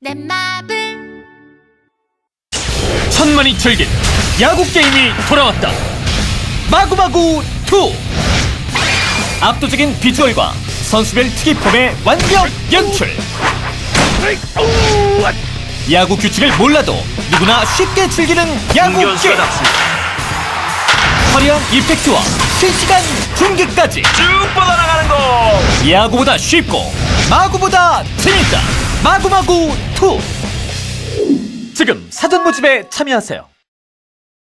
내 맘을 천만이 즐긴 야구 게임이 돌아왔다. 마구마구 2. 압도적인 비주얼과 선수별 특이폼의 완벽 연출. 야구 규칙을 몰라도 누구나 쉽게 즐기는 야구 게임. 화려한 이펙트와 실시간 중계까지 쭉 뻗어나가는 거. 야구보다 쉽고 마구보다 재밌다. 마구마구 2. 지금 사전 모집에 참여하세요.